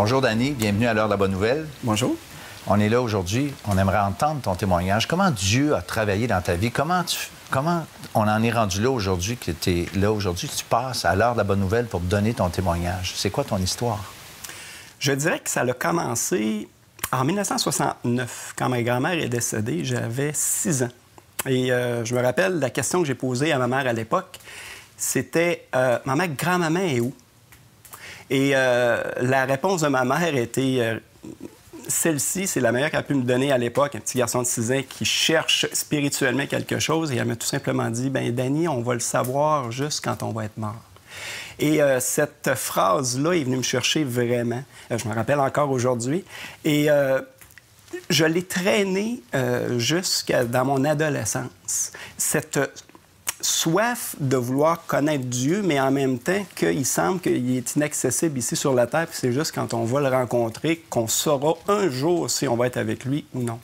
Bonjour, Danny. Bienvenue à l'heure de la bonne nouvelle. Bonjour. On est là aujourd'hui. On aimerait entendre ton témoignage. Comment Dieu a travaillé dans ta vie? Comment, tu, comment on en est rendu là aujourd'hui, que tu es là aujourd'hui, tu passes à l'heure de la bonne nouvelle pour donner ton témoignage? C'est quoi ton histoire? Je dirais que ça a commencé en 1969, quand ma grand-mère est décédée. J'avais six ans. Et euh, je me rappelle la question que j'ai posée à ma mère à l'époque. C'était euh, Maman, grand-maman est où? Et euh, la réponse de ma mère était celle-ci, c'est la meilleure qu'elle a pu me donner à l'époque, un petit garçon de 6 ans qui cherche spirituellement quelque chose. Et elle m'a tout simplement dit, ben Danny, on va le savoir juste quand on va être mort. Et euh, cette phrase-là est venue me chercher vraiment. Euh, je me rappelle encore aujourd'hui. Et euh, je l'ai traînée jusqu'à dans mon adolescence. Cette soif de vouloir connaître Dieu, mais en même temps qu'il semble qu'il est inaccessible ici sur la terre, puis c'est juste quand on va le rencontrer qu'on saura un jour si on va être avec lui ou non.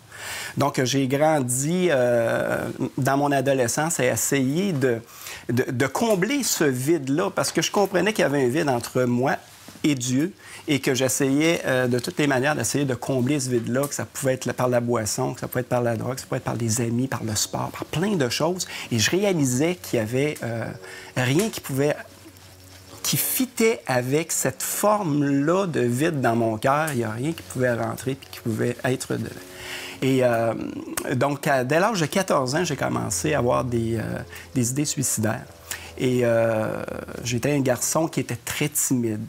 Donc, j'ai grandi euh, dans mon adolescence à essayer de, de combler ce vide-là, parce que je comprenais qu'il y avait un vide entre moi et Dieu, et que j'essayais euh, de toutes les manières d'essayer de combler ce vide-là, que ça pouvait être par la boisson, que ça pouvait être par la drogue, que ça pouvait être par des amis, par le sport, par plein de choses. Et je réalisais qu'il y avait euh, rien qui pouvait qui fitait avec cette forme-là de vide dans mon cœur. Il n'y a rien qui pouvait rentrer et qui pouvait être de... Et euh, donc, dès l'âge de 14 ans, j'ai commencé à avoir des, des idées suicidaires. Et j'étais un garçon qui était très timide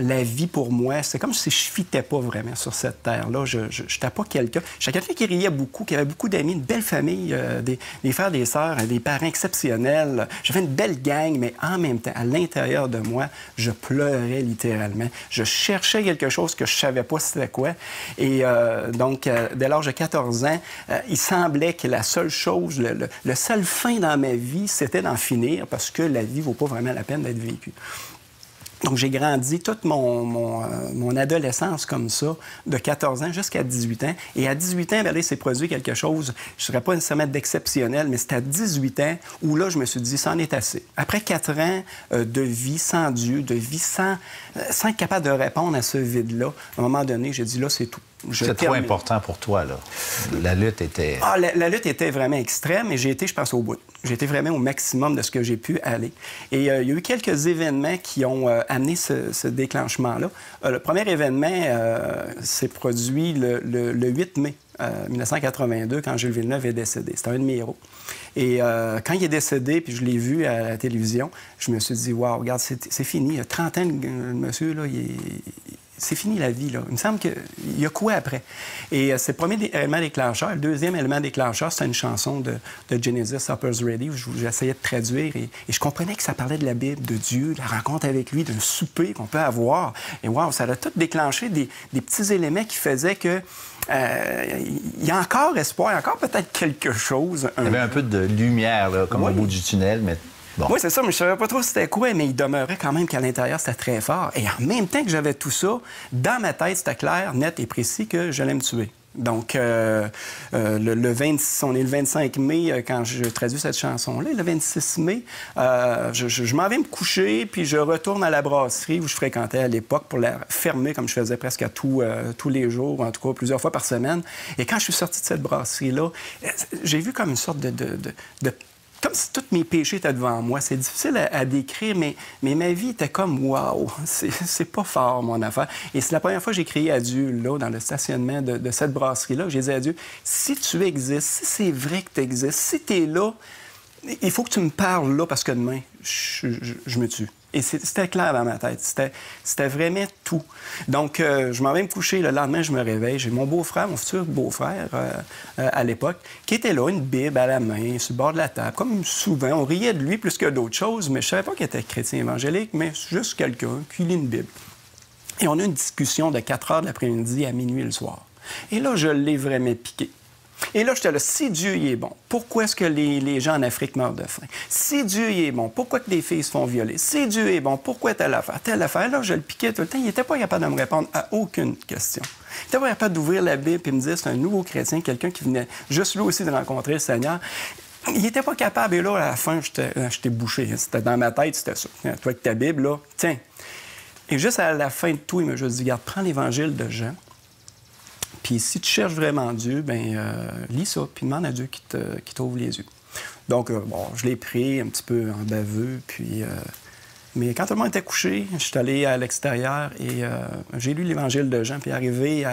la vie pour moi, c'est comme si je fitais pas vraiment sur cette terre-là. Je n'étais pas quelqu'un. J'étais quelqu'un qui riait beaucoup, qui avait beaucoup d'amis, une belle famille, euh, des, frères, des sœurs, des parents exceptionnels. J'avais une belle gang, mais en même temps, à l'intérieur de moi, je pleurais littéralement. Je cherchais quelque chose que je savais pas c'était quoi. Et euh, donc, euh, dès l'âge de 14 ans, il semblait que la seule chose, le, le seul fin dans ma vie, c'était d'en finir parce que la vie vaut pas vraiment la peine d'être vécue. Donc, j'ai grandi toute mon, mon, euh, adolescence comme ça, de 14 ans jusqu'à 18 ans. Et à 18 ans, bien, là, s'est produit quelque chose, je ne serais pas nécessairement d'exceptionnel, mais c'était à 18 ans où là, je me suis dit, ça en est assez. Après quatre ans euh, de vie sans Dieu, de vie sans, euh, sans être capable de répondre à ce vide-là, à un moment donné, j'ai dit, là, c'est tout. C'est trop important pour toi, là. La lutte était... Ah, la, lutte était vraiment extrême et j'ai été, je pense, au bout. J'ai été vraiment au maximum de ce que j'ai pu aller. Et euh, il y a eu quelques événements qui ont euh, amené ce, déclenchement-là. Euh, le premier événement s'est produit le, 8 mai 1982, quand Jules Villeneuve est décédé. C'était un de mes héros. Et quand il est décédé, puis je l'ai vu à la télévision, je me suis dit, waouh, regarde, c'est fini. Il y a 30 ans, le, monsieur, là, il, c'est fini la vie. Là. Il me semble qu'il y a quoi après? Et euh, c'est le premier élément déclencheur. Le deuxième élément déclencheur, c'est une chanson de, Genesis, Upper's Ready, où j'essayais de traduire. Et, je comprenais que ça parlait de la Bible, de Dieu, de la rencontre avec lui, d'un souper qu'on peut avoir. Et wow, ça a tout déclenché des, petits éléments qui faisaient que euh, il y a encore espoir, il y a encore peut-être quelque chose. Il y avait un peu de lumière, là, comme au bout du tunnel, mais oui, c'est ça, mais je savais pas trop c'était quoi, mais il demeurait quand même qu'à l'intérieur, c'était très fort. Et en même temps que j'avais tout ça, dans ma tête, c'était clair, net et précis que j'allais me tuer. Donc, euh, euh, le, 26, on est le 25 mai euh, quand je traduis cette chanson-là. Le 26 mai, je, m'en vais me coucher, puis je retourne à la brasserie où je fréquentais à l'époque pour la fermer, comme je faisais presque à tous les jours, en tout cas plusieurs fois par semaine. Et quand je suis sorti de cette brasserie-là, j'ai vu comme une sorte de, de, de comme si tous mes péchés étaient devant moi. C'est difficile à, décrire, mais, ma vie était comme waouh, c'est pas fort mon affaire. Et c'est la première fois que j'ai crié à Dieu, là, dans le stationnement de, cette brasserie-là, j'ai dit à Dieu, si tu existes, si c'est vrai que tu existes, si tu es là, il faut que tu me parles là parce que demain, je me tue. Et c'était clair dans ma tête. C'était vraiment tout. Donc, euh, je m'en vais me coucher. Le lendemain, je me réveille. J'ai mon beau-frère, mon futur beau-frère euh, euh, à l'époque, qui était là, une Bible à la main, sur le bord de la table. Comme souvent, on riait de lui plus que d'autres choses, mais je savais pas qu'il était chrétien évangélique, mais juste quelqu'un qui lit une Bible. Et on a une discussion de 4 heures de l'après-midi à minuit le soir. Et là, je l'ai vraiment piqué. Et là, j'étais là, si Dieu y est bon, pourquoi est-ce que les, gens en Afrique meurent de faim? Si Dieu y est bon, pourquoi que des filles se font violer? Si Dieu est bon, pourquoi telle affaire, telle affaire? Là, je le piquais tout le temps. Il n'était pas capable de me répondre à aucune question. Il n'était pas capable d'ouvrir la Bible et me dire, c'est un nouveau chrétien, quelqu'un qui venait juste lui aussi de rencontrer le Seigneur. Il n'était pas capable. Et là, à la fin, j'étais bouché. C'était dans ma tête, c'était ça. Toi, avec ta Bible, là, tiens, Et juste à la fin de tout, il m'a juste dit, regarde, prends l'évangile de Jean. Puis si tu cherches vraiment Dieu, ben euh, lis ça, puis demande à Dieu qui t'ouvre les yeux. Donc, euh, bon, je l'ai pris un petit peu en baveux, puis... Euh, mais quand tout le monde était couché, je suis allé à l'extérieur et j'ai lu l'Évangile de Jean, puis arrivé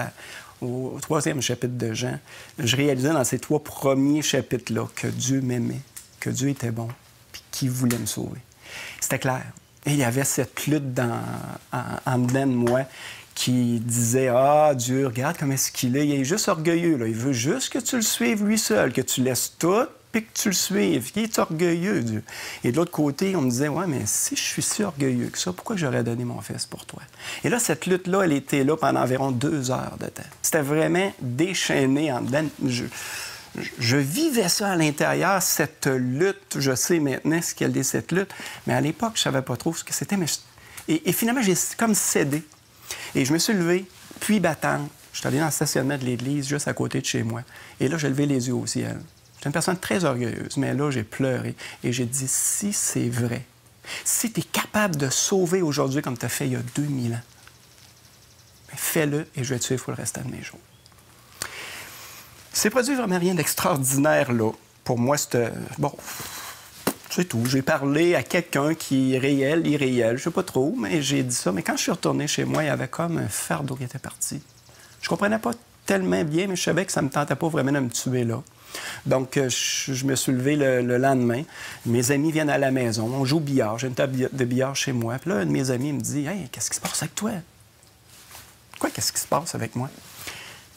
au, troisième chapitre de Jean, je réalisais dans ces trois premiers chapitres-là que Dieu m'aimait, que Dieu était bon, puis qu'il voulait me sauver. C'était clair. Et il y avait cette lutte en, en dedans de moi qui disait Ah, Dieu, regarde comment est-ce qu'il est. Il est juste orgueilleux. Là. Il veut juste que tu le suives lui seul, que tu laisses tout puis que tu le suives. Il est orgueilleux, Dieu. Et de l'autre côté, on me disait Ouais, mais si je suis si orgueilleux que ça, pourquoi j'aurais donné mon fils pour toi? Et là, cette lutte-là, elle était là pendant environ deux heures de temps. C'était vraiment déchaîné en. Je, vivais ça à l'intérieur, cette lutte. Je sais maintenant ce qu'elle est, cette lutte. Mais à l'époque, je ne savais pas trop ce que c'était. Et, finalement, j'ai comme cédé. Et je me suis levé, puis battant. Je suis allé dans le stationnement de l'église, juste à côté de chez moi. Et là, j'ai levé les yeux au ciel. J'étais une personne très orgueilleuse, mais là, j'ai pleuré. Et j'ai dit, si c'est vrai, si tu es capable de sauver aujourd'hui comme tu as fait il y a 2000 ans, ben, fais-le et je vais te suivre pour le restant de mes jours. C'est produit vraiment rien d'extraordinaire, là. Pour moi, c'était... Bon, c'est tout. J'ai parlé à quelqu'un qui est réel, irréel, je sais pas trop, mais j'ai dit ça. Mais quand je suis retourné chez moi, il y avait comme un fardeau qui était parti. Je comprenais pas tellement bien, mais je savais que ça me tentait pas vraiment de me tuer là. Donc, euh, je, me suis levé le, lendemain. Mes amis viennent à la maison. On joue au billard. J'ai une table de billard chez moi. Puis là, un de mes amis me dit Hey, qu'est-ce qui se passe avec toi? Quoi, qu'est-ce qui se passe avec moi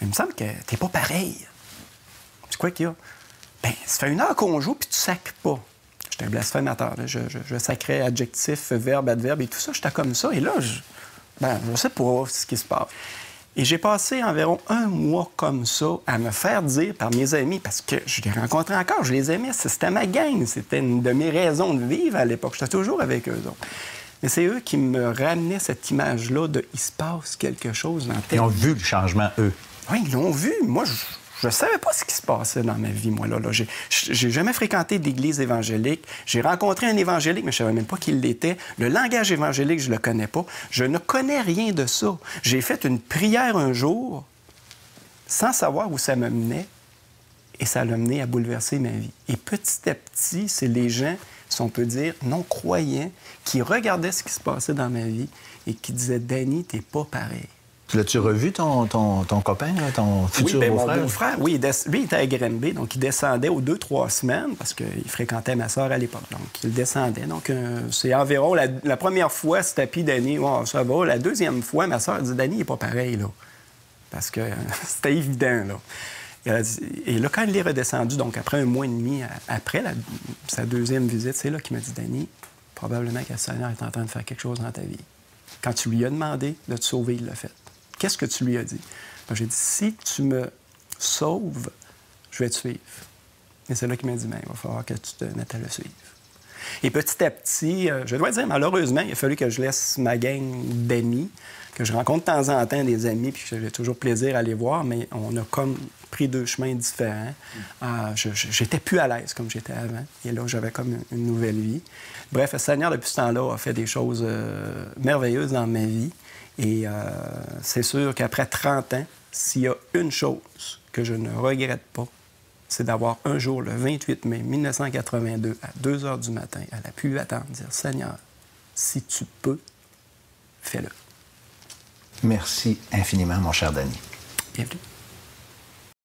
mais Il me semble que t'es pas pareil. C'est quoi qu'il y a? Ben, ça fait une heure qu'on joue, puis tu sacs pas. J'étais un blasphémateur. Je, je, sacrais adjectif, verbe, adverbe et tout ça. J'étais comme ça. Et là, je, ben, je sais pas ce qui se passe. Et j'ai passé environ un mois comme ça à me faire dire par mes amis, parce que je les rencontrais encore, je les aimais, c'était ma gang, c'était une de mes raisons de vivre à l'époque. J'étais toujours avec eux autres. Mais c'est eux qui me ramenaient cette image-là de il se passe quelque chose dans Ils ont vu le changement, eux. Oui, ils l'ont vu. Moi, je, je ne savais pas ce qui se passait dans ma vie, moi. Là, là. J'ai jamais fréquenté d'église évangélique. J'ai rencontré un évangélique, mais je ne savais même pas qui il était. Le langage évangélique, je ne le connais pas. Je ne connais rien de ça. J'ai fait une prière un jour sans savoir où ça me menait. Et ça l'a mené à bouleverser ma vie. Et petit à petit, c'est les gens, si on peut dire, non-croyants, qui regardaient ce qui se passait dans ma vie et qui disaient Danny, t'es pas pareil. L'as-tu revu, ton, ton, ton, copain, ton futur oui, ben, beau-frère? Mon beau-frère, oui, lui, il était à Granby, donc il descendait aux deux, trois semaines, parce qu'il fréquentait ma soeur à l'époque. Donc, il descendait. Donc, euh, c'est environ... La, première fois, c'était puis Danny, oh, ça va. La deuxième fois, ma soeur dit, Danny, il n'est pas pareil, là. Parce que c'était évident, là. Et là, quand il est redescendu, donc après un mois et demi après sa deuxième visite, c'est là qu'il m'a dit, Danny, probablement que le Seigneur est en train de faire quelque chose dans ta vie. Quand tu lui as demandé de te sauver, il l'a fait. Qu'est-ce que tu lui as dit? J'ai dit, si tu me sauves, je vais te suivre. Et c'est là qu'il m'a dit, ben, il va falloir que tu te mettes à le suivre. Et petit à petit, euh, je dois dire, malheureusement, il a fallu que je laisse ma gang d'amis, que je rencontre de temps en temps des amis, puis que j'ai toujours plaisir à les voir, mais on a comme pris deux chemins différents. Mm. Euh, j'étais plus à l'aise comme j'étais avant. Et là, j'avais comme une, nouvelle vie. Bref, le Seigneur, depuis ce temps-là, a fait des choses euh, merveilleuses dans ma vie. Et euh, c'est sûr qu'après 30 ans, s'il y a une chose que je ne regrette pas, c'est d'avoir un jour, le 28 mai 1982, à 2 heures du matin, à la pluie attendre, dire Seigneur, si tu peux, fais-le. Merci infiniment, mon cher Danny. Bienvenue.